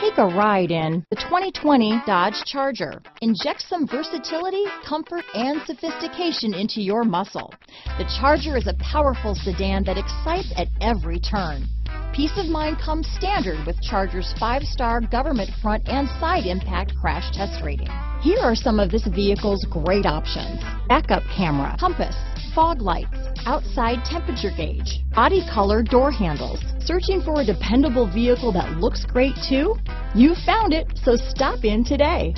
Take a ride in the 2020 Dodge Charger. Inject some versatility, comfort, and sophistication into your muscle. The Charger is a powerful sedan that excites at every turn. Peace of mind comes standard with Charger's five-star government front and side impact crash test rating. Here are some of this vehicle's great options. Backup camera, compass, fog lights, outside temperature gauge, body color door handles. Searching for a dependable vehicle that looks great too? You found it, so stop in today.